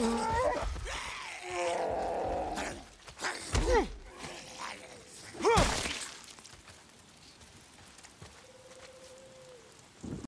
Huh?